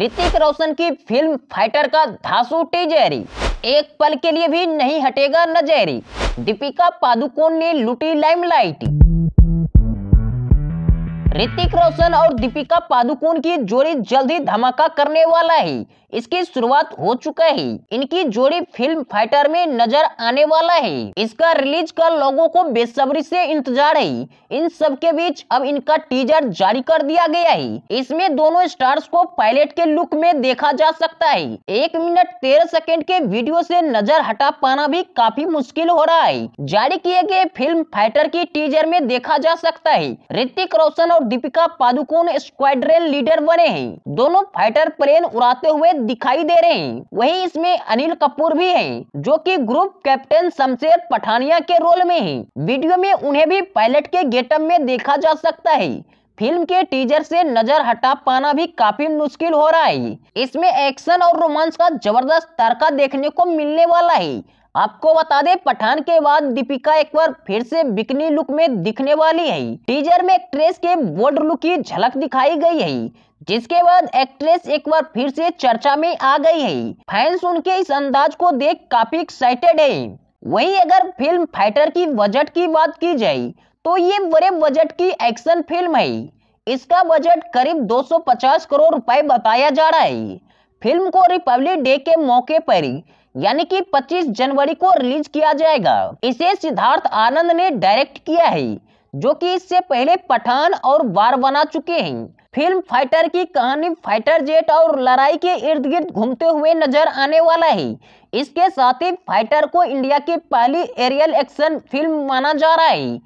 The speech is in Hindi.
ऋतिक रोशन की फ़िल्म फाइटर का धासु टीजरी। एक पल के लिए भी नहीं हटेगा नजरी। दीपिका पादुकोण ने लुटी लाइमलाइट। ऋतिक रोशन और दीपिका पादुकोण की जोड़ी जल्द ही धमाका करने वाला है। इसकी शुरुआत हो चुका है। इनकी जोड़ी फ़िल्म फाइटर में नज़र आने वाला है। इसका रिलीज़ का लोगों को बेसब्री से इंतज़ार है। इन सब के बीच अब इनका टीजर जारी कर दिया गया है। इसमें दोनों स्टार्स को पायलट के लुक में देखा जा सकता है। एक मिनट तेरह सेकेंड के वीडियो से नज़र हटा पाना भी काफ़ी मुश्किल हो रहा है। जारी किए गए फ़िल्म फाइटर की टीजर में देखा जा सकता है। ऋतिक रोशन और दीपिका पादुकोण स्क्वाड्रन लीडर बने हैं। दोनों फाइटर प्लेन उड़ाते हुए दिखाई दे रहे हैं। वहीं इसमें अनिल कपूर भी हैं, जो कि ग्रुप कैप्टन शमशेर पठानिया के रोल में हैं। वीडियो में उन्हें भी पायलट के गेटअप में देखा जा सकता है। फ़िल्म के टीजर से नज़र हटा पाना भी काफ़ी मुश्किल हो रहा है। इसमें एक्शन और रोमांस का ज़बरदस्त तड़का देखने को मिलने वाला है। आपको बता दें, पठान के बाद दीपिका एक बार फिर से बिकनी लुक में दिखने वाली है। टीजर में एक्ट्रेस के बोल्ड लुक की झलक दिखाई गई है, जिसके बाद एक्ट्रेस एक बार फिर से चर्चा में आ गई है। फैंस उनके इस अंदाज को देख काफ़ी एक्साइटेड है। वहीं अगर फ़िल्म फाइटर की बजट की बात की जाए तो ये बड़े बजट की एक्शन फ़िल्म है। इसका बजट करीब 250 करोड़ रुपए बताया जा रहा है। फ़िल्म को रिपब्लिक डे के मौके पर, यानी कि 25 जनवरी को रिलीज़ किया जाएगा। इसे सिद्धार्थ आनंद ने डायरेक्ट किया है, जो कि इससे पहले पठान और बार बना चुके हैं। फ़िल्म फाइटर की कहानी फाइटर जेट और लड़ाई के इर्द गिर्द घूमते हुए नज़र आने वाला है। इसके साथ ही फाइटर को इंडिया की पहली एरियल एक्शन फ़िल्म माना जा रहा है।